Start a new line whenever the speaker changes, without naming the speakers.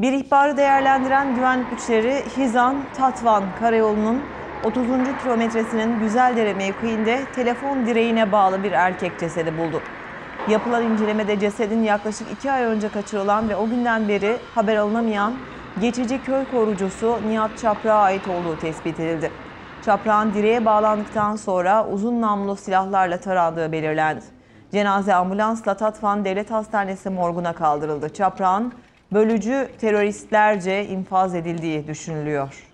Bir ihbarı değerlendiren güvenlik güçleri Hizan-Tatvan karayolunun 30. kilometresinin Güzeldere mevkiinde telefon direğine bağlı bir erkek cesedi buldu. Yapılan incelemede cesedin yaklaşık iki ay önce kaçırılan ve o günden beri haber alınamayan geçici köy korucusu Nihat Çaprak'a ait olduğu tespit edildi. Çaprak'ın direğe bağlandıktan sonra uzun namlu silahlarla tarandığı belirlendi. Cenaze ambulansla Tatvan Devlet Hastanesi morguna kaldırıldı. Çaprak'ın bölücü teröristlerce infaz edildiği düşünülüyor.